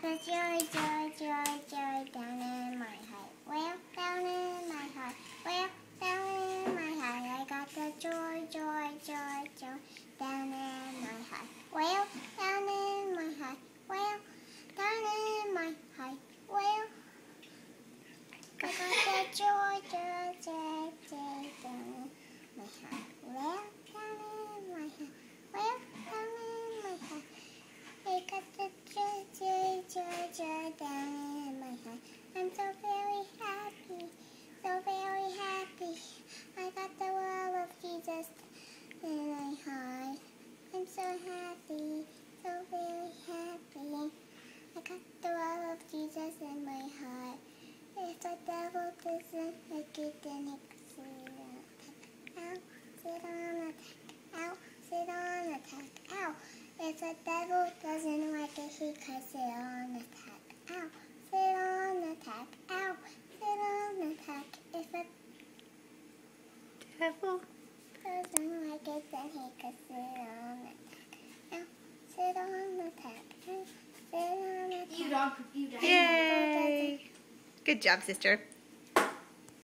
The joy, joy, joy, joy down in my heart. Well, down in my heart. Well, down in my heart. I got the joy, joy, joy, joy down in my heart. Well, down in my heart. Well, down in my heart. Well, I got the joy, joy, joy, joy down in my heart. Well, down in my heart. Well, down in my heart. I got the joy, joy, joy, joy down in my heart. I'm so very happy, so very happy. I got the love of Jesus in my heart. I'm so happy, so very happy. I got the love of Jesus in my heart. If the devil doesn't like it, then it could sit on sit on attack, out, sit on attack, out. If the devil doesn't like it, he could sit on attack, out, sit on the attack, out, sit on the attack. If the Devil. doesn't like it, then he could sit on attack, out, sit on attack, out, sit on attack. You dog, you dog. Yay! Good job, sister.